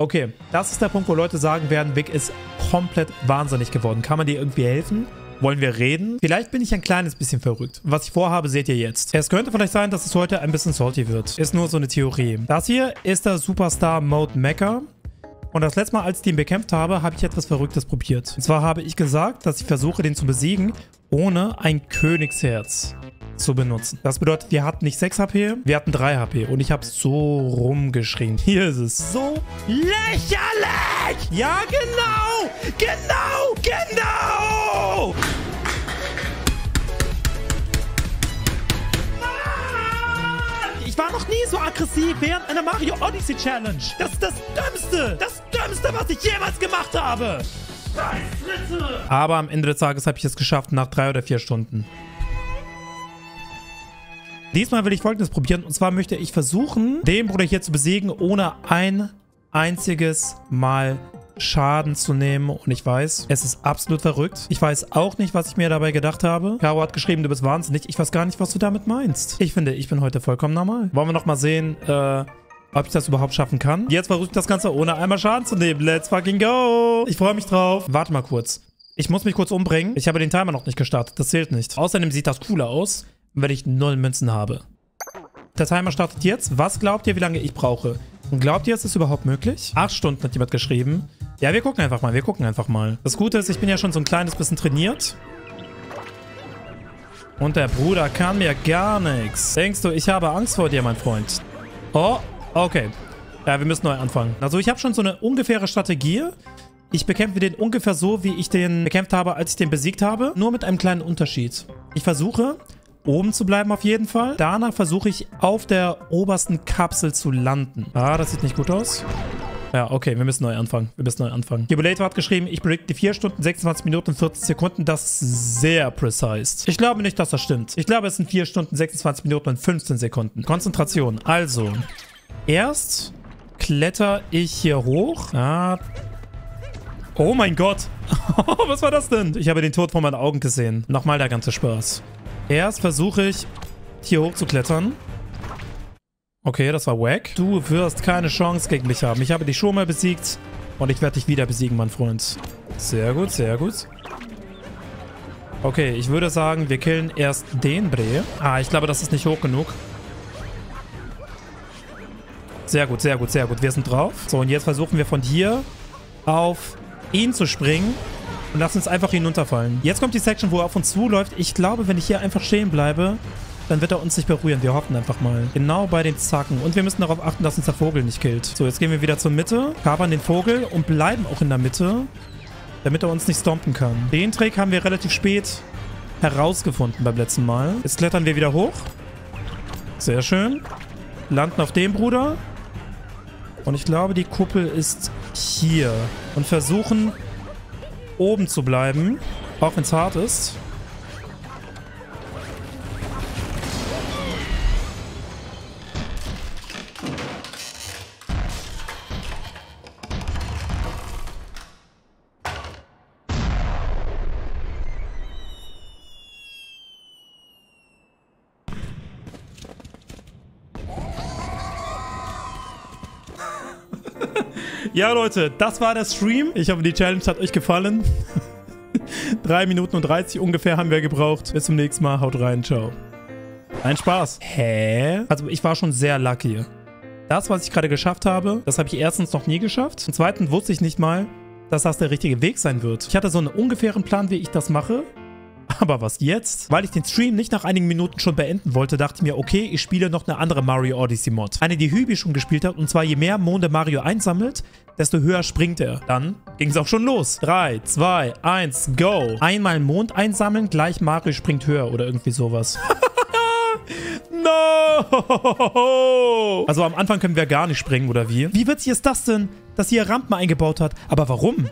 Okay, das ist der Punkt, wo Leute sagen werden, Vic ist komplett wahnsinnig geworden. Kann man dir irgendwie helfen? Wollen wir reden? Vielleicht bin ich ein kleines bisschen verrückt. Was ich vorhabe, seht ihr jetzt. Es könnte vielleicht sein, dass es heute ein bisschen salty wird. Ist nur so eine Theorie. Das hier ist der Superstar Mode Mecha. Und das letzte Mal, als ich den bekämpft habe, habe ich etwas Verrücktes probiert. Und zwar habe ich gesagt, dass ich versuche, den zu besiegen, ohne ein Königsherz zu benutzen. Das bedeutet, wir hatten nicht 6 HP, wir hatten 3 HP. Und ich habe so rumgeschrien. Hier ist es. So lächerlich! Ja, genau! Genau! Genau! Ich war noch nie so aggressiv während einer Mario Odyssey Challenge. Das ist das Dümmste, das Dümmste, was ich jemals gemacht habe. Aber am Ende des Tages habe ich es geschafft nach drei oder vier Stunden. Diesmal will ich folgendes probieren. Und zwar möchte ich versuchen, den Bruder hier zu besiegen, ohne ein einziges Mal Schaden zu nehmen. Und ich weiß, es ist absolut verrückt. Ich weiß auch nicht, was ich mir dabei gedacht habe. Caro hat geschrieben, du bist wahnsinnig. Ich weiß gar nicht, was du damit meinst. Ich finde, ich bin heute vollkommen normal. Wollen wir noch mal sehen, äh, ob ich das überhaupt schaffen kann? Jetzt versuche ich das Ganze ohne einmal Schaden zu nehmen. Let's fucking go. Ich freue mich drauf. Warte mal kurz. Ich muss mich kurz umbringen. Ich habe den Timer noch nicht gestartet. Das zählt nicht. Außerdem sieht das cooler aus, wenn ich null Münzen habe. Der Timer startet jetzt. Was glaubt ihr, wie lange ich brauche? Und glaubt ihr, ist das überhaupt möglich? Acht Stunden hat jemand geschrieben. Ja, wir gucken einfach mal. Wir gucken einfach mal. Das Gute ist, ich bin ja schon so ein kleines bisschen trainiert. Und der Bruder kann mir gar nichts. Denkst du, ich habe Angst vor dir, mein Freund? Oh, okay. Ja, wir müssen neu anfangen. Also ich habe schon so eine ungefähre Strategie. Ich bekämpfe den ungefähr so, wie ich den bekämpft habe, als ich den besiegt habe. Nur mit einem kleinen Unterschied. Ich versuche, oben zu bleiben auf jeden Fall. Danach versuche ich, auf der obersten Kapsel zu landen. Ah, das sieht nicht gut aus. Ja, okay, wir müssen neu anfangen. Wir müssen neu anfangen. Jubilator hat geschrieben, ich predikte 4 Stunden, 26 Minuten und 40 Sekunden. Das ist sehr precise. Ich glaube nicht, dass das stimmt. Ich glaube, es sind 4 Stunden, 26 Minuten und 15 Sekunden. Konzentration. Also, erst kletter ich hier hoch. Ah. Oh mein Gott. Was war das denn? Ich habe den Tod vor meinen Augen gesehen. Nochmal der ganze Spaß. Erst versuche ich, hier hoch zu klettern. Okay, das war wack. Du wirst keine Chance gegen mich haben. Ich habe dich schon mal besiegt und ich werde dich wieder besiegen, mein Freund. Sehr gut, sehr gut. Okay, ich würde sagen, wir killen erst den Bre. Ah, ich glaube, das ist nicht hoch genug. Sehr gut, sehr gut, sehr gut. Wir sind drauf. So, und jetzt versuchen wir von hier auf ihn zu springen und lassen uns einfach hinunterfallen. Jetzt kommt die Section, wo er auf uns zuläuft. Ich glaube, wenn ich hier einfach stehen bleibe, dann wird er uns nicht berühren. Wir hoffen einfach mal. Genau bei den Zacken. Und wir müssen darauf achten, dass uns der Vogel nicht killt. So, jetzt gehen wir wieder zur Mitte, kapern den Vogel und bleiben auch in der Mitte, damit er uns nicht stompen kann. Den Trick haben wir relativ spät herausgefunden beim letzten Mal. Jetzt klettern wir wieder hoch. Sehr schön. Landen auf dem Bruder. Und ich glaube, die Kuppel ist hier. Und versuchen, oben zu bleiben. Auch wenn es hart ist. Ja, Leute, das war der Stream. Ich hoffe, die Challenge hat euch gefallen. 3 Minuten und 30 ungefähr haben wir gebraucht. Bis zum nächsten Mal. Haut rein. Ciao. Ein Spaß. Hä? Also ich war schon sehr lucky. Das, was ich gerade geschafft habe, das habe ich erstens noch nie geschafft. Und zweitens wusste ich nicht mal, dass das der richtige Weg sein wird. Ich hatte so einen ungefähren Plan, wie ich das mache. Aber was jetzt? Weil ich den Stream nicht nach einigen Minuten schon beenden wollte, dachte ich mir, okay, ich spiele noch eine andere Mario Odyssey Mod. Eine, die Hübi schon gespielt hat. Und zwar, je mehr Monde Mario einsammelt, desto höher springt er. Dann ging es auch schon los. 3, 2, 1, go. Einmal Mond einsammeln, gleich Mario springt höher oder irgendwie sowas. no! Also am Anfang können wir gar nicht springen, oder wie? Wie witzig ist das denn, dass hier Rampen eingebaut hat? Aber warum?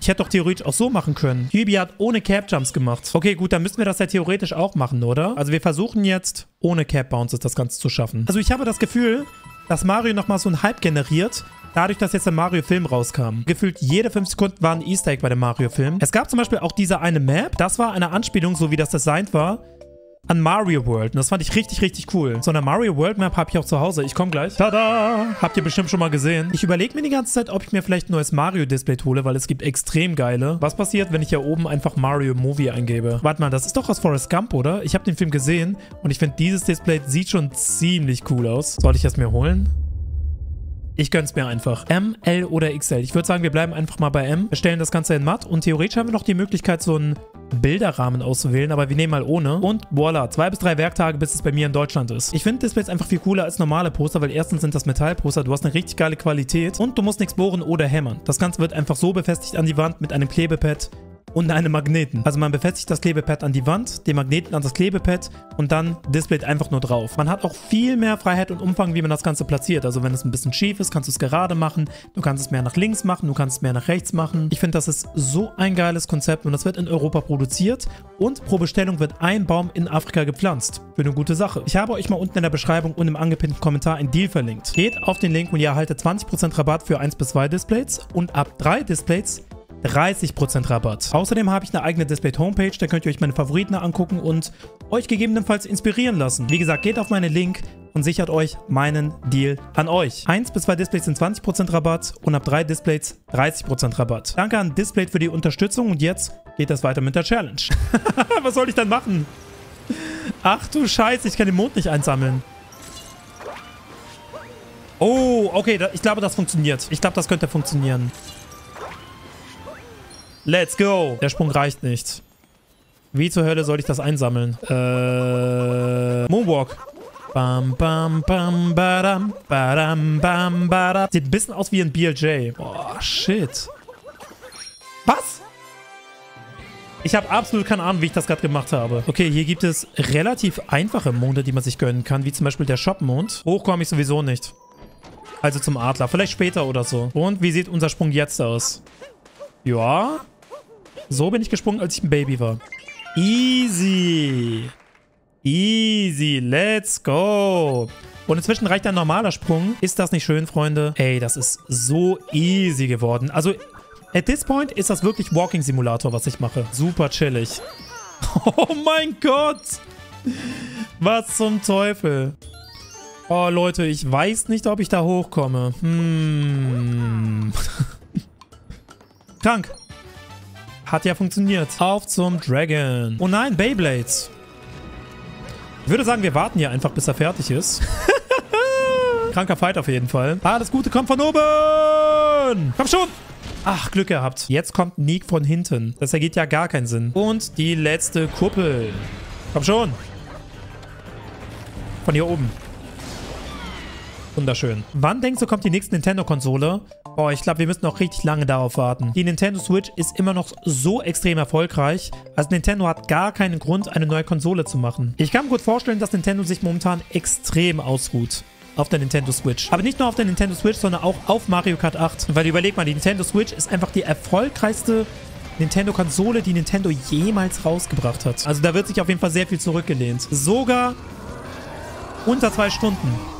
Ich hätte doch theoretisch auch so machen können. Hübi hat ohne Cap-Jumps gemacht. Okay, gut, dann müssen wir das ja theoretisch auch machen, oder? Also wir versuchen jetzt, ohne Cap-Bounces das Ganze zu schaffen. Also ich habe das Gefühl, dass Mario nochmal so einen Hype generiert, dadurch, dass jetzt der Mario-Film rauskam. Gefühlt jede 5 Sekunden war ein Easter Egg bei dem Mario-Film. Es gab zum Beispiel auch diese eine Map, das war eine Anspielung, so wie das designt war, an Mario World. Und das fand ich richtig, richtig cool. So eine Mario World Map habe ich auch zu Hause. Ich komme gleich. Tada! Habt ihr bestimmt schon mal gesehen. Ich überlege mir die ganze Zeit, ob ich mir vielleicht ein neues Mario Display hole, weil es gibt extrem geile. Was passiert, wenn ich hier oben einfach Mario Movie eingebe? Warte mal, das ist doch aus Forrest Gump, oder? Ich habe den Film gesehen und ich finde, dieses Display sieht schon ziemlich cool aus. Soll ich das mir holen? Ich gönn's mir einfach. M, L oder XL. Ich würde sagen, wir bleiben einfach mal bei M. Wir stellen das Ganze in matt und theoretisch haben wir noch die Möglichkeit, so einen Bilderrahmen auszuwählen, aber wir nehmen mal ohne. Und voila, zwei bis drei Werktage, bis es bei mir in Deutschland ist. Ich finde Displays einfach viel cooler als normale Poster, weil erstens sind das Metallposter, du hast eine richtig geile Qualität und du musst nichts bohren oder hämmern. Das Ganze wird einfach so befestigt an die Wand mit einem Klebepad und einem Magneten. Also man befestigt das Klebepad an die Wand, den Magneten an das Klebepad und dann displayt einfach nur drauf. Man hat auch viel mehr Freiheit und Umfang, wie man das Ganze platziert. Also wenn es ein bisschen schief ist, kannst du es gerade machen. Du kannst es mehr nach links machen, du kannst es mehr nach rechts machen. Ich finde, das ist so ein geiles Konzept und das wird in Europa produziert und pro Bestellung wird ein Baum in Afrika gepflanzt. Für eine gute Sache. Ich habe euch mal unten in der Beschreibung und im angepinnten Kommentar ein Deal verlinkt. Geht auf den Link und ihr erhaltet 20% Rabatt für 1 bis 2 Displays und ab 3 Displays 30% Rabatt. Außerdem habe ich eine eigene Display-Homepage, da könnt ihr euch meine Favoriten angucken und euch gegebenenfalls inspirieren lassen. Wie gesagt, geht auf meinen Link und sichert euch meinen Deal an euch. 1 bis 2 Displays sind 20% Rabatt und ab 3 Displays 30% Rabatt. Danke an Display für die Unterstützung und jetzt geht das weiter mit der Challenge. Was soll ich dann machen? Ach du Scheiße, ich kann den Mond nicht einsammeln. Oh, okay, ich glaube, das funktioniert. Ich glaube, das könnte funktionieren. Let's go. Der Sprung reicht nicht. Wie zur Hölle soll ich das einsammeln? Äh, Moonwalk. Bam, bam, bam, badam, badam, bam, badam. Sieht ein bisschen aus wie ein BLJ. Boah, shit. Was? Ich habe absolut keine Ahnung, wie ich das gerade gemacht habe. Okay, hier gibt es relativ einfache Monde, die man sich gönnen kann, wie zum Beispiel der Shop-Mond. Hoch komme ich sowieso nicht. Also zum Adler. Vielleicht später oder so. Und wie sieht unser Sprung jetzt aus? Ja. So bin ich gesprungen, als ich ein Baby war. Easy. Easy. Let's go. Und inzwischen reicht ein normaler Sprung. Ist das nicht schön, Freunde? Ey, das ist so easy geworden. Also, at this point ist das wirklich Walking Simulator, was ich mache. Super chillig. Oh mein Gott. Was zum Teufel. Oh, Leute, ich weiß nicht, ob ich da hochkomme. Hm. Krank. Hat ja funktioniert. Auf zum Dragon. Oh nein, Beyblades. Ich würde sagen, wir warten hier einfach, bis er fertig ist. Kranker Fight auf jeden Fall. Ah, das Gute kommt von oben. Komm schon. Ach, Glück gehabt. Jetzt kommt Nick von hinten. Das ergibt ja gar keinen Sinn. Und die letzte Kuppel. Komm schon. Von hier oben. Wunderschön. Wann denkst du, kommt die nächste Nintendo-Konsole? Boah, ich glaube, wir müssen noch richtig lange darauf warten. Die Nintendo Switch ist immer noch so extrem erfolgreich. Also Nintendo hat gar keinen Grund, eine neue Konsole zu machen. Ich kann mir gut vorstellen, dass Nintendo sich momentan extrem ausruht auf der Nintendo Switch. Aber nicht nur auf der Nintendo Switch, sondern auch auf Mario Kart 8. Weil überleg mal, die Nintendo Switch ist einfach die erfolgreichste Nintendo-Konsole, die Nintendo jemals rausgebracht hat. Also da wird sich auf jeden Fall sehr viel zurückgelehnt. Sogar unter zwei Stunden.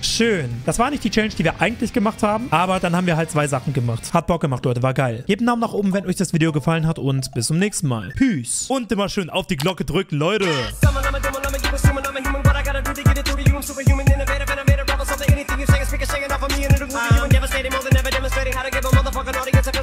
Schön. Das war nicht die Challenge, die wir eigentlich gemacht haben, aber dann haben wir halt zwei Sachen gemacht. Hat Bock gemacht, Leute. War geil. Gebt einen Daumen nach oben, wenn euch das Video gefallen hat und bis zum nächsten Mal. Peace. Und immer schön auf die Glocke drücken, Leute. Anything you say is speaking, singing off of me, and it'll move you and devastating more than ever demonstrating how to give a motherfucking audience a